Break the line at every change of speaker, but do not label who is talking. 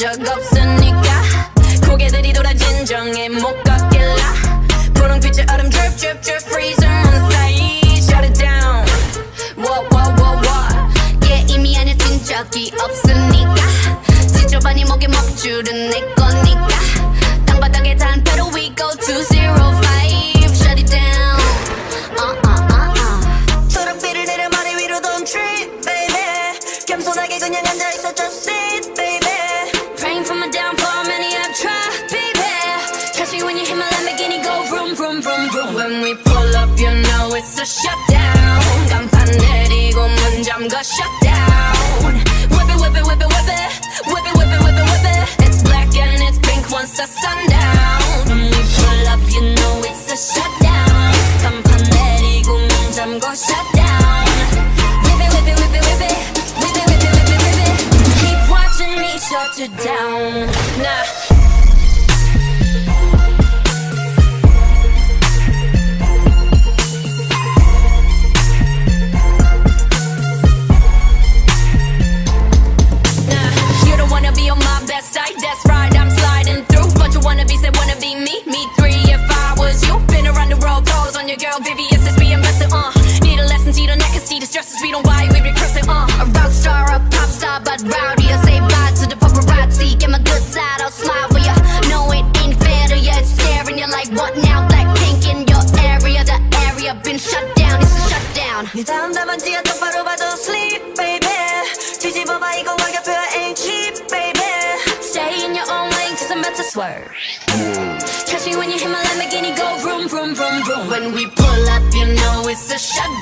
적 없으니까 고개들이 돌아 진정해 못 걷길라 분홍빛의 얼음 drip drip drip freezer on side shut it down what what what what
yeah 이미 안에 뛴 적이 없으니까 지저분이 목에 먹줄은 내 거니까 땅바닥에 단패로 we go to zero five shut it down uh uh uh uh
초록빛을 내려 머리 위로 don't trip baby 겸손하게 그냥 앉아있어 just
my Lamborghini go vroom vroom vroom vroom. When we pull up you know it's a shutdown. 간 see the neck and see the stresses, we don't why we be cursing, uh.
A rock star, a pop star, but rowdy. I say bye to the paparazzi. Get my good side, I'll smile for ya. No, it ain't fair to ya. It's staring you like what now? Blackpink in your area. The area been shut down. It's a shutdown.
네 다음 답안지야 똑바로 봐도 sleep baby 뒤집어봐 이거 가격표야 ain't cheap baby
Stay in your own lane, cause I'm about to swerve. Catch me when you hit my Lamborghini, go vroom, vroom, vroom, vroom. When we pull up, you know it's a shutdown.